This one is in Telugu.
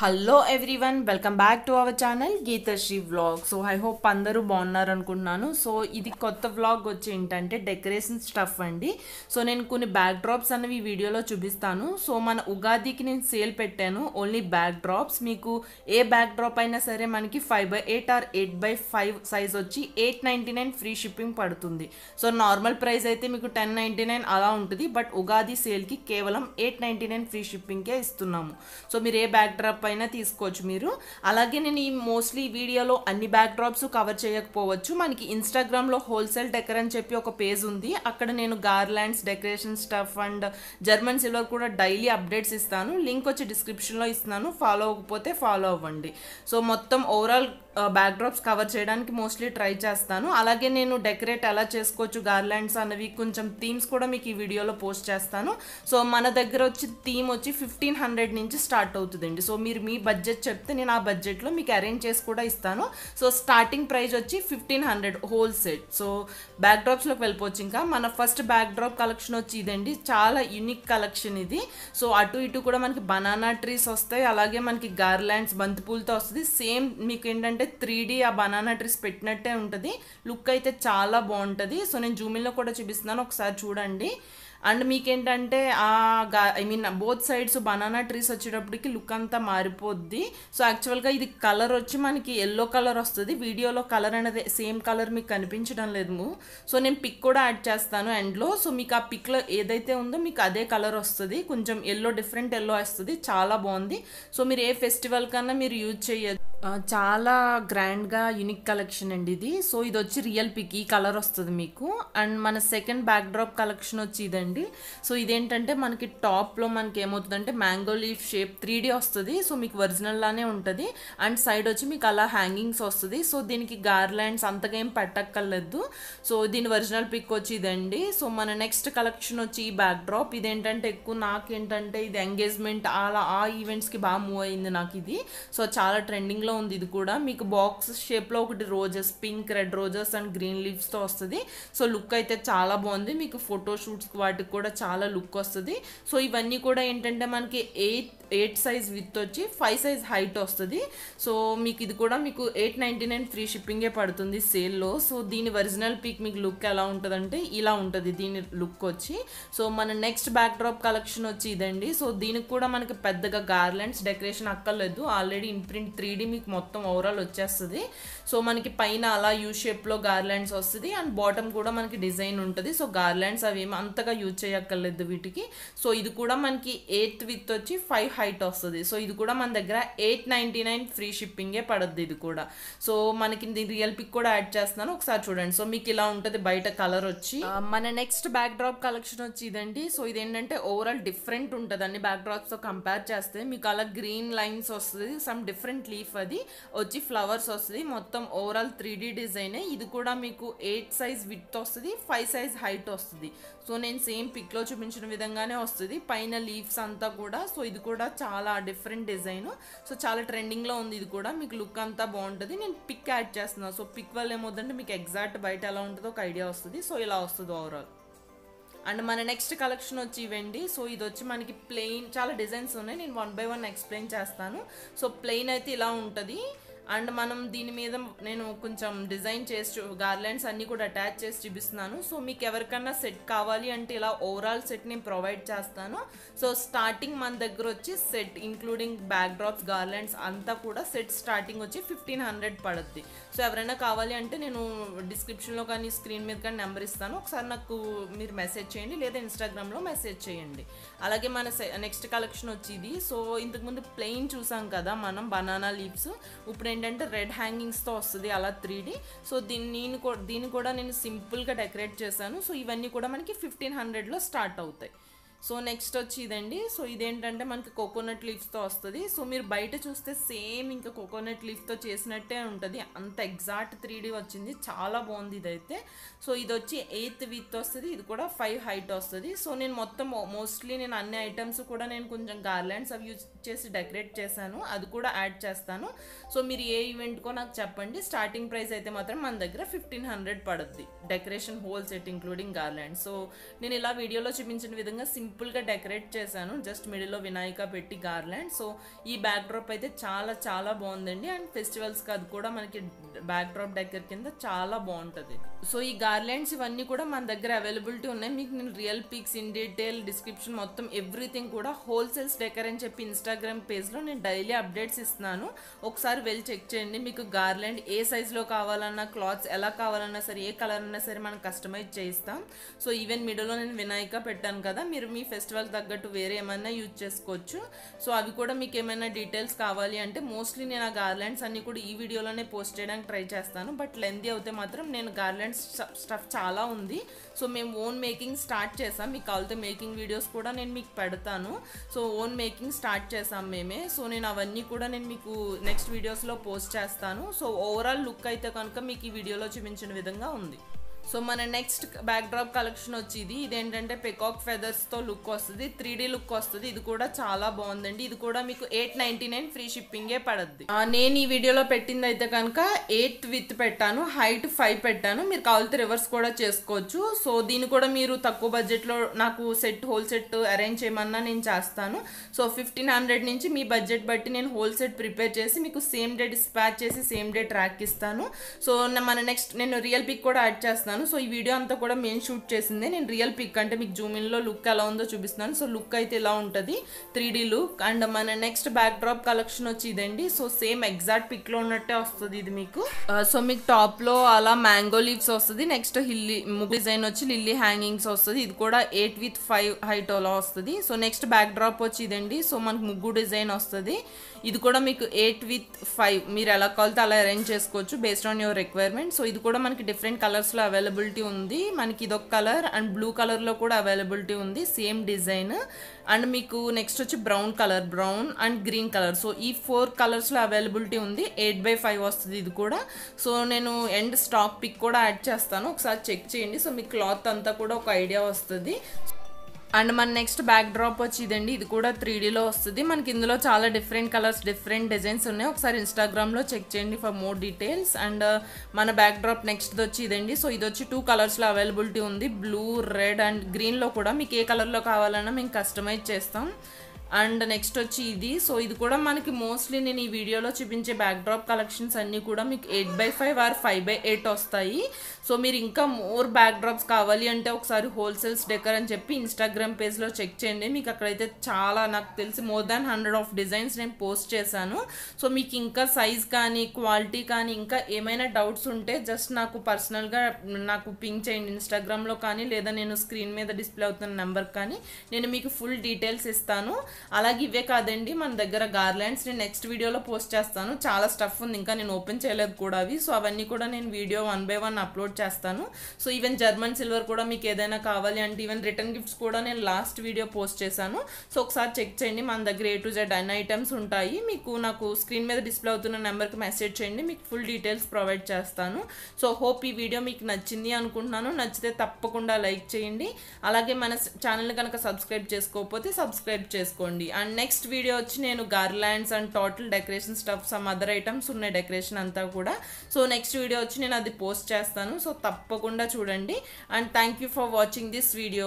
Hello everyone welcome back to our channel Geethasri vlog so I hope అందరూ బాగున్నారు అనుకుంటున్నాను. సో ఇది కొత్త వ్లాగ్ వచ్చి ఏంటంటే డెకరేషన్ స్టఫ్ అండి. సో నేను కొన్ని బ్యాక్ డ్రాప్స్ అనేవి ఈ వీడియోలో చూపిస్తాను. సో మన ఉగాదికి నేను సేల్ పెట్టాను. ఓన్లీ బ్యాక్ డ్రాప్స్ మీకు ఏ బ్యాక్ డ్రాప్ అయినా సరే మనకి five by eight or eight by five size వచ్చి eight ninety nine free shipping పడుతుంది. సో నార్మల్ ప్రైస్ అయితే మీకు టెన్ నైంటీ నైన్ అలా ఉంటుంది. బట్ ఉగాది సేల్కి కేవలం ఎయిట్ నైంటీ నైన్ ఫ్రీ షిప్పింగ్కే ఇస్తున్నాము. సో మీరు ఏ బ్యాక్ డ్రాప్ అయినా తీసుకోవచ్చు మీరు. అలాగే నేను ఈ మోస్ట్లీ వీడియోలో అన్ని బ్యాక్ డ్రాప్స్ కవర్ చేయకపోవచ్చు. మనకి ఇన్స్టాగ్రామ్లో హోల్సేల్ డెకర్ అని చెప్పి ఒక పేజ్ ఉంది. అక్కడ నేను garlands decoration stuff and German silver కూడా డైలీ అప్డేట్స్ ఇస్తాను. లింక్ వచ్చి డిస్క్రిప్షన్లో ఇస్తున్నాను. ఫాలో అవ్వకపోతే ఫాలో అవ్వండి. సో మొత్తం ఓవరాల్ బ్యాక్ డ్రాప్స్ కవర్ చేయడానికి మోస్ట్లీ ట్రై చేస్తాను. అలాగే నేను డెకరేట్ ఎలా చేసుకోవచ్చు గార్లాండ్స్ అన్నవి కొంచెం థీమ్స్ కూడా మీకు ఈ వీడియోలో పోస్ట్ చేస్తాను. సో మన దగ్గర వచ్చి థీమ్ వచ్చి ఫిఫ్టీన్ హండ్రెడ్ నుంచి స్టార్ట్ అవుతుందండి. సో మీరు మీ బడ్జెట్ చెప్తే నేను ఆ బడ్జెట్లో మీకు అరేంజ్ చేసి కూడా ఇస్తాను. సో స్టార్టింగ్ ప్రైస్ వచ్చి fifteen hundred whole set so back డ్రాప్స్లోకి వెళ్ళిపోవచ్చు ఇంకా. మన ఫస్ట్ బ్యాక్ డ్రాప్ కలెక్షన్ వచ్చి ఇదండి. చాలా యూనిక్ కలెక్షన్ ఇది. సో అటు ఇటు కూడా మనకి బనానా ట్రీస్ వస్తాయి. అలాగే మనకి గార్లాండ్స్ బంతిపూలతో వస్తుంది. సేమ్ మీకు ఏంటంటే త్రీ ఆ బనానా ట్రీస్ పెట్టినట్టే ఉంటుంది. లుక్ అయితే చాలా బాగుంటుంది. సో నేను జూమిన్లో కూడా చూపిస్తున్నాను. ఒకసారి చూడండి. అండ్ మీకేంటంటే ఆ గా I mean both sides banana trees వచ్చేటప్పటికి లుక్ అంతా మారిపోద్ది. సో యాక్చువల్గా ఇది కలర్ వచ్చి మనకి ఎల్లో కలర్ వస్తుంది. వీడియోలో కలర్ అనేది సేమ్ కలర్ మీకు కనిపించడం లేదు సో నేను పిక్ కూడా యాడ్ చేస్తాను ఎండ్లో. సో మీకు ఆ పిక్లో ఏదైతే ఉందో మీకు అదే కలర్ వస్తుంది. కొంచెం ఎల్లో డిఫరెంట్ ఎల్లో వస్తుంది. చాలా బాగుంది. సో మీరు ఏ ఫెస్టివల్ కన్నా మీరు యూజ్ చేయొచ్చు చాలా గ్రాండ్గా యూనిక్ కలెక్షన్ అండి ఇది. సో ఇది వచ్చి రియల్ పిక్ ఈ కలర్ వస్తుంది మీకు. అండ్ మన సెకండ్ బ్యాక్ డ్రాప్ కలెక్షన్ వచ్చి ఇదండి. సో ఇదేంటంటే మనకి టాప్లో మనకి ఏమవుతుందంటే మ్యాంగో లీఫ్ షేప్ త్రీ వస్తుంది. సో మీకు ఒరిజినల్ లానే ఉంటుంది. అండ్ సైడ్ వచ్చి మీకు అలా హ్యాంగింగ్స్ వస్తుంది. సో దీనికి గార్లాండ్స్ అంతగా ఏం పెట్టక్కర్లేదు. సో దీని ఒరిజినల్ పిక్ వచ్చి ఇదండి. సో మన నెక్స్ట్ కలెక్షన్ వచ్చి ఈ బ్యాక్ డ్రాప్ ఇదేంటంటే ఎక్కువ నాకేంటంటే ఇది ఎంగేజ్మెంట్ అలా ఆ ఈవెంట్స్కి బాగా మూవ్ అయింది నాకు ఇది సో చాలా ట్రెండింగ్లో ఉంది ఇది కూడా. మీకు బాక్స్ షేప్లో ఒకటి roses pink red roses and green లీవ్స్తో వస్తుంది. సో లుక్ అయితే చాలా బాగుంది. మీకు ఫోటోషూట్స్ వాటికి కూడా చాలా లుక్ వస్తుంది. సో ఇవన్నీ కూడా ఏంటంటే మనకి ఎయిట్ ఎయిట్ సైజ్ విత్ వచ్చి ఫైవ్ సైజ్ హైట్ వస్తుంది. సో మీకు ఇది కూడా మీకు ఎయిట్ నైంటీ నైన్ ఫ్రీ షిప్పింగే పడుతుంది సేల్లో. సో దీని ఒరిజినల్ పిక్ మీకు లుక్ ఎలా ఉంటుందంటే ఇలా ఉంటుంది దీని లుక్ వచ్చి. సో మన నెక్స్ట్ బ్యాక్ డ్రాప్ కలెక్షన్ వచ్చి ఇదండి. సో దీనికి కూడా మనకి పెద్దగా గార్లెండ్స్ డెకరేషన్ అక్కర్లేదు. ఆల్రెడీ ఇన్ప్రింట్ త్రీ మీకు మొత్తం ఓవరాల్ వచ్చేస్తుంది. సో మనకి పైన అలా యూ షేప్లో గార్లాండ్స్ వస్తుంది అండ్ బాటమ్ కూడా మనకి డిజైన్ ఉంటుంది. సో గార్లాండ్స్ అవి ఏమి అంతగా యూజ్ చేయక్కర్లేదు వీటికి. సో ఇది కూడా మనకి ఎయిత్ విత్ వచ్చి ఫైవ్ హైట్ వస్తుంది. సో ఇది కూడా మన దగ్గర ఎయిట్ నైంటీ నైన్ ఫ్రీ షిప్పింగే పడుద్ది ఇది కూడా. సో మనకి రియల్ పిక్ కూడా యాడ్ చేస్తున్నాను. ఒకసారి చూడండి. సో మీకు ఇలా ఉంటుంది బయట కలర్ వచ్చి. మన నెక్స్ట్ బ్యాక్ డ్రాప్ కలెక్షన్ వచ్చి ఇదండి. సో ఇదేంటంటే ఓవరాల్ డిఫరెంట్ ఉంటుంది అన్ని బ్యాక్ డ్రాప్స్తో కంపేర్ చేస్తే మీకు అలా గ్రీన్ లైన్స్ వస్తుంది. సమ్ డిఫరెంట్ లీఫ్ అది. వచ్చి ఫ్లవర్స్ వస్తుంది. మొత్తం ఓవరాల్ త్రీ డీ ఇది కూడా మీకు ఎయిట్ సైజ్ విత్ వస్తుంది. ఫైవ్ సైజ్ హైట్ వస్తుంది. సో నేను సేమ్ పిక్లో చూపించిన విధంగానే వస్తుంది. పైన లీవ్స్ అంతా కూడా. సో ఇది కూడా చాలా డిఫరెంట్ డిజైన్. సో చాలా ట్రెండింగ్లో ఉంది. ఇది కూడా మీకు లుక్ అంతా బాగుంటుంది. నేను పిక్ యాడ్ చేస్తున్నాను సో పిక్ వల్ల ఏమవుతుందంటే మీకు ఎగ్జాక్ట్ బయట ఎలా ఉంటుందో ఒక ఐడియా వస్తుంది. సో ఇలా వస్తుంది ఓవరాల్ అండ్ మన నెక్స్ట్ కలెక్షన్ వచ్చి ఇవ్వండి. సో ఇది వచ్చి మనకి ప్లెయిన్ చాలా డిజైన్స్ ఉన్నాయి. నేను వన్ బై వన్ ఎక్స్ప్లెయిన్ చేస్తాను. సో ప్లెయిన్ అయితే ఇలా ఉంటుంది. అండ్ మనం దీని మీద నేను కొంచెం డిజైన్ చేసి గార్లెండ్స్ అన్నీ కూడా అటాచ్ చేసి చూపిస్తున్నాను. సో మీకు ఎవరికన్నా సెట్ కావాలి అంటే ఇలా ఓవరాల్ సెట్ నేను ప్రొవైడ్ చేస్తాను. సో స్టార్టింగ్ మన దగ్గర వచ్చి set including back drops garlands అంతా కూడా సెట్ స్టార్టింగ్ వచ్చి ఫిఫ్టీన్ హండ్రెడ్ పడుద్ది. సో ఎవరైనా కావాలి అంటే నేను డిస్క్రిప్షన్లో కానీ స్క్రీన్ మీద కానీ నెంబర్ ఇస్తాను. ఒకసారి నాకు మీరు మెసేజ్ చేయండి లేదా ఇన్స్టాగ్రామ్లో మెసేజ్ చేయండి. అలాగే మన నెక్స్ట్ కలెక్షన్ వచ్చి ఇది. సో ఇంతకుముందు ప్లెయిన్ చూసాం కదా మనం బనానా లీవ్స్. ఇప్పుడు ఏంటంటే రెడ్ హ్యాంగింగ్స్తో వస్తుంది అలా త్రీ సో దీన్ని నేను దీన్ని కూడా నేను సింపుల్గా డెకరేట్ చేశాను. సో ఇవన్నీ కూడా మనకి ఫిఫ్టీన్ హండ్రెడ్లో స్టార్ట్ అవుతాయి. సో నెక్స్ట్ వచ్చి ఇదండి సో ఇదేంటంటే మనకి కోకోనట్ లీవ్స్తో వస్తుంది. సో మీరు బయట చూస్తే సేమ్ ఇంకా కోకోనట్ లీఫ్తో చేసినట్టే ఉంటుంది. అంత ఎగ్జాక్ట్ త్రీ వచ్చింది. చాలా బాగుంది ఇదైతే. సో ఇది వచ్చి ఎయిత్ విత్ వస్తుంది. ఇది కూడా ఫైవ్ హైట్ వస్తుంది. సో నేను మొత్తం మోస్ట్లీ నేను అన్ని ఐటమ్స్ కూడా నేను కొంచెం గార్లాండ్స్ అవి యూజ్ చేసి డెకరేట్ చేశాను. అది కూడా యాడ్ చేస్తాను. సో మీరు ఏ ఈవెంట్కో నాకు చెప్పండి. స్టార్టింగ్ ప్రైస్ అయితే మాత్రం మన దగ్గర ఫిఫ్టీన్ హండ్రెడ్ పడుద్ది. Decoration whole set including garland so నేను ఇలా వీడియోలో చూపించిన విధంగా సింపుల్ సింపుల్గా డెకరేట్ చేశాను. జస్ట్ మిడిల్లో వినాయక పెట్టి గార్లాండ్. సో ఈ బ్యాక్ డ్రాప్ అయితే చాలా చాలా బాగుందండి. అండ్ ఫెస్టివల్స్కి అది కూడా మనకి బ్యాక్ డ్రాప్ డెకర్ కింద చాలా బాగుంటుంది. సో ఈ గార్లాండ్స్ ఇవన్నీ కూడా మన దగ్గర అవైలబిలిటీ ఉన్నాయి. మీకు నేను real pics in detail description మొత్తం ఎవ్రీథింగ్ కూడా హోల్సేల్స్ డెకర్ అని చెప్పి ఇన్స్టాగ్రామ్ పేజ్లో నేను డైలీ అప్డేట్స్ ఇస్తున్నాను. ఒకసారి వెళ్ళి చెక్ చేయండి. మీకు గార్లాండ్ ఏ సైజులో కావాలన్నా క్లాత్స్ ఎలా కావాలన్నా సరే ఏ కలర్ అన్నా సరే మనం కస్టమైజ్ చేయిస్తాం. సో ఈవెన్ మిడిల్లో నేను వినాయక పెట్టాను కదా మీరు మీ ఫెస్టివల్ తగ్గట్టు వేరే ఏమైనా యూజ్ చేసుకోవచ్చు. సో అవి కూడా మీకు ఏమైనా డీటెయిల్స్ కావాలి అంటే మోస్ట్లీ నేను ఆ గార్లెండ్స్ అన్ని కూడా ఈ వీడియోలోనే పోస్ట్ చేయడానికి ట్రై చేస్తాను. బట్ లెందీ అయితే మాత్రం నేను గార్లెండ్స్ స్టఫ్ చాలా ఉంది. సో మేము ఓన్ మేకింగ్ స్టార్ట్ చేసాం. మీకు కావాలితే మేకింగ్ వీడియోస్ కూడా నేను మీకు పెడతాను. సో ఓన్ మేకింగ్ స్టార్ట్ చేసాం మేమే. సో నేను అవన్నీ కూడా నేను మీకు నెక్స్ట్ వీడియోస్లో పోస్ట్ చేస్తాను. సో ఓవరాల్ లుక్ అయితే కనుక మీకు ఈ వీడియోలో చూపించిన విధంగా ఉంది. సో మన నెక్స్ట్ బ్యాక్ డ్రాప్ కలెక్షన్ వచ్చి ఇది ఇదేంటంటే పెకాక్ ఫెదర్స్తో లుక్ వస్తుంది. త్రీ డీ లుక్ వస్తుంది. ఇది కూడా చాలా బాగుందండి. ఇది కూడా మీకు ఎయిట్ నైంటీ నైన్ ఫ్రీ షిప్పింగే పడద్ది. నేను ఈ వీడియోలో పెట్టింది అయితే కనుక ఎయిత్ విత్ పెట్టాను. హైట్ ఫైవ్ పెట్టాను. మీరు కావాలితే రివర్స్ కూడా చేసుకోవచ్చు. సో దీన్ని కూడా మీరు తక్కువ బడ్జెట్లో నాకు సెట్ హోల్ సెట్ అరేంజ్ చేయమన్నా నేను చేస్తాను. సో ఫిఫ్టీన్ హండ్రెడ్ నుంచి మీ బడ్జెట్ బట్టి నేను హోల్ సెట్ ప్రిపేర్ చేసి మీకు సేమ్ డే డిస్పాచ్ చేసి సేమ్ డే ట్రాక్ ఇస్తాను. సో మన నెక్స్ట్ నేను రియల్ పిక్ కూడా యాడ్ చేస్తాను. సో ఈ వీడియో అంతా కూడా మేము షూట్ చేసిందే. నేను రియల్ పిక్ అంటే మీకు జూమిన్లో లుక్ ఎలా ఉందో చూపిస్తున్నాను. సో లుక్ అయితే ఇలా ఉంటుంది? త్రీ లుక్ అండ్ మన నెక్స్ట్ బ్యాక్ డ్రాప్ కలెక్షన్ వచ్చి ఇదండి. సో సేమ్ ఎగ్జాక్ట్ పిక్లో ఉన్నట్టే వస్తుంది ఇది మీకు. సో మీకు టాప్లో అలా మ్యాంగో లీవ్స్ వస్తుంది. నెక్స్ట్ హిల్లీ ముగ్గు డిజైన్ వచ్చి లిల్లీ హ్యాంగింగ్స్ వస్తుంది. ఇది కూడా ఎయిట్ విత్ ఫైవ్ హైట్ అలా వస్తుంది. సో నెక్స్ట్ బ్యాక్ డ్రాప్ వచ్చి ఇదండి. సో మనకు ముగ్గు డిజైన్ వస్తుంది. ఇది కూడా మీకు ఎయిట్ విత్ ఫైవ్. మీరు ఎలా కావాలితే అలా అరేంజ్ చేసుకోవచ్చు based on your requirement. So ఇది కూడా మనకి డిఫరెంట్ కలర్స్లో అవైలబుల్ అవైలబిలిటీ ఉంది. మనకి ఇదొక కలర్ అండ్ బ్లూ కలర్లో కూడా అవైలబిలిటీ ఉంది. సేమ్ డిజైన్ అండ్ మీకు నెక్స్ట్ వచ్చి brown colour brown and green colour so ఈ ఫోర్ కలర్స్లో అవైలబిలిటీ ఉంది. ఎయిట్ బై ఫైవ్ వస్తుంది ఇది కూడా. సో నేను ఎండ్ స్టాక్ పిక్ కూడా యాడ్ చేస్తాను. ఒకసారి చెక్ చేయండి. సో మీ క్లాత్ అంతా కూడా ఒక ఐడియా వస్తుంది. అండ్ మన నెక్స్ట్ బ్యాక్ డ్రాప్ వచ్చి ఇదండి ఇది కూడా త్రీ డీలో వస్తుంది. మనకి ఇందులో చాలా డిఫరెంట్ కలర్స్ డిఫరెంట్ డిజైన్స్ ఉన్నాయి. ఒకసారి ఇన్స్టాగ్రామ్లో చెక్ చేయండి for more details and uh, మన బ్యాక్ డ్రాప్ నెక్స్ట్ వచ్చి ఇదండి సో ఇది వచ్చి టూ కలర్స్లో అవైలబిలిటీ ఉంది. బ్లూ రెడ్ అండ్ గ్రీన్లో కూడా మీకు ఏ కలర్లో కావాలన్నా మేము కస్టమైజ్ చేస్తాం. అండ్ నెక్స్ట్ వచ్చి ఇది. సో ఇది కూడా మనకి మోస్ట్లీ నేను ఈ వీడియోలో చూపించే బ్యాక్ డ్రాప్ కలెక్షన్స్ అన్నీ కూడా మీకు eight by five or five by eight వస్తాయి. సో మీరు ఇంకా మోర్ బ్యాక్ డ్రాప్స్ కావాలి అంటే ఒకసారి హోల్సేల్స్ డెకర్ అని చెప్పి ఇన్స్టాగ్రామ్ పేజ్లో చెక్ చేయండి. మీకు అక్కడైతే చాలా నాకు తెలిసి more than hundred of designs నేను పోస్ట్ చేశాను. సో మీకు ఇంకా సైజ్ కానీ క్వాలిటీ కానీ ఇంకా ఏమైనా డౌట్స్ ఉంటే జస్ట్ నాకు పర్సనల్గా నాకు పింక్ చేయండి ఇన్స్టాగ్రామ్లో కానీ లేదా నేను స్క్రీన్ మీద డిస్ప్లే అవుతున్న నెంబర్ కానీ నేను మీకు ఫుల్ డీటెయిల్స్ ఇస్తాను. అలాగే ఇవే కాదండి మన దగ్గర గార్లాండ్స్ నేను నెక్స్ట్ వీడియోలో పోస్ట్ చేస్తాను. చాలా స్టఫ్ ఉంది ఇంకా నేను ఓపెన్ చేయలేదు కూడా అవి. సో అవన్నీ కూడా నేను video one by one upload చేస్తాను. సో ఈవెన్ జర్మన్ సిల్వర్ కూడా మీకు ఏదైనా కావాలి అంటే ఈవెన్ రిటర్న్ గిఫ్ట్స్ కూడా నేను లాస్ట్ వీడియో పోస్ట్ చేశాను. సో ఒకసారి చెక్ చేయండి మన దగ్గర ఏ టు జెడ్ అన్ని ఐటమ్స్ ఉంటాయి. మీకు నాకు స్క్రీన్ మీద డిస్ప్లే అవుతున్న నెంబర్కి మెసేజ్ చేయండి మీకు ఫుల్ డీటెయిల్స్ ప్రొవైడ్ చేస్తాను. సో హోప్ ఈ వీడియో మీకు నచ్చింది అనుకుంటున్నాను. నచ్చితే తప్పకుండా లైక్ చేయండి. అలాగే మన ఛానల్ కనుక సబ్స్క్రైబ్ చేసుకోకపోతే సబ్స్క్రైబ్ చేసుకోండి. చేసుకోండి అండ్ నెక్స్ట్ వీడియో వచ్చి నేను garlands and total decoration stuff some other items ఉన్నాయి డెకరేషన్ అంతా కూడా. సో నెక్స్ట్ వీడియో వచ్చి నేను అది పోస్ట్ చేస్తాను. సో తప్పకుండా చూడండి. And thank you for watching this video